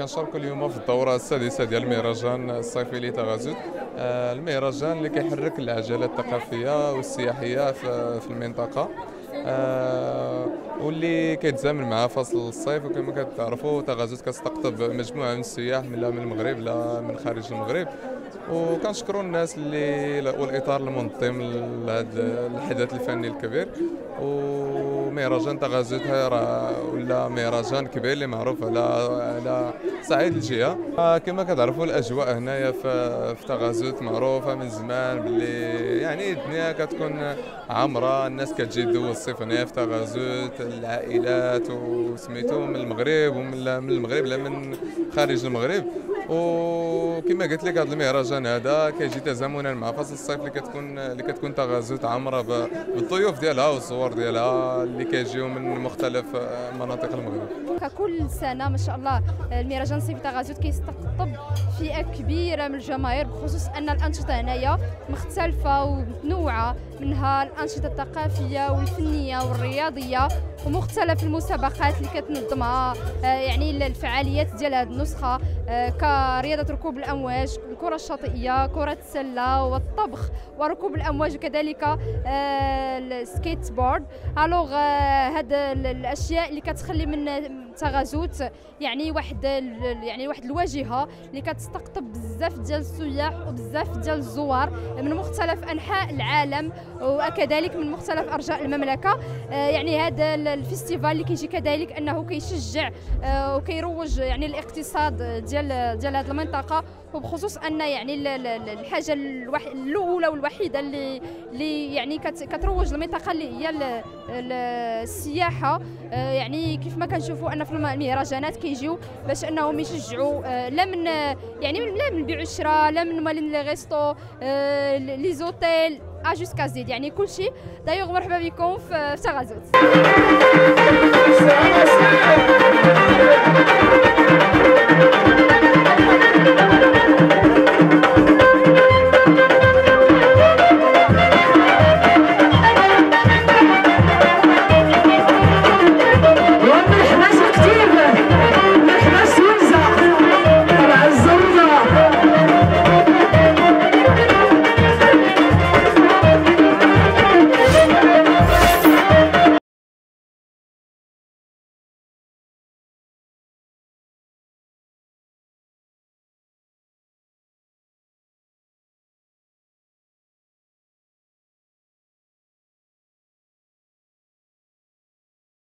كنشاركوا اليوم في الدورة السادسة ديال المهرجان الصيفي لتغازل آه، المهرجان اللي كيحرك العجلة الثقافية والسياحية في المنطقة. آه، واللي كيتزامن مع فصل الصيف وكما كتعرفوا تغازل كتستقطب مجموعة من السياح من المغرب لا من خارج المغرب. وكنشكروا الناس اللي والإطار المنظم لهذا الحدث الفني الكبير. ومهرجان تغازوت راه ولا مهرجان كبير اللي معروف على على صعيد الجهة. كما كتعرفوا الأجواء هنايا في تغازوت معروفة من زمان باللي يعني الدنيا كتكون عامرة الناس كتجي تدوز الصيف هنايا في تغازوت العائلات وسميتو من المغرب ومن المغرب لا من خارج المغرب. وكما قلت لك هذا المهرجان هذا كيجي تزامنا مع فصل الصيف اللي كتكون اللي كتكون تغازوت عامرة بالضيوف ديالها والصور ديالها اللي كيجيو من مختلف مناطق المغرب. ككل سنة ما شاء الله المهرجان الصيفي تغازوت كيستقطب فئة كبيرة من الجماهير بخصوص أن الأنشطة هنايا مختلفة ومتنوعة منها الأنشطة الثقافية والفنية والرياضية. ومختلف المسابقات اللي كتنظمها آه، يعني الفعاليات ديال هذه النسخة آه، كرياضة ركوب الأمواج الكرة الشاطئية كرة السلة والطبخ وركوب الأمواج وكذلك آه، ال skateboard. alors هاد الأشياء اللي كتخلي من تغازوت يعني واحد يعني واحد الواجهة اللي كتستقطب بزاف ديال السياح وبزاف ديال الزوار من مختلف أنحاء العالم وكذلك من مختلف أرجاء المملكة. يعني هذا ال festival اللي كيجي كذلك أنه كيشجع آه، وكيروج يعني الاقتصاد ديال ديال هذه المنطقة وبخصوص أن يعني الحاجة الأولى والوحيدة اللي اللي يعني كتروج المنطقة اللي هي السياحة آه، يعني كيف ما كنشوفوا أن في المهرجانات كيجيو باش أنهم يشجعوا آه، لا من يعني لا من بيع الشراء لا من مالين les restos les hôtels ا jusqu'à زيد يعني كل شيء دايوغ مرحبا بكم في تغازوت.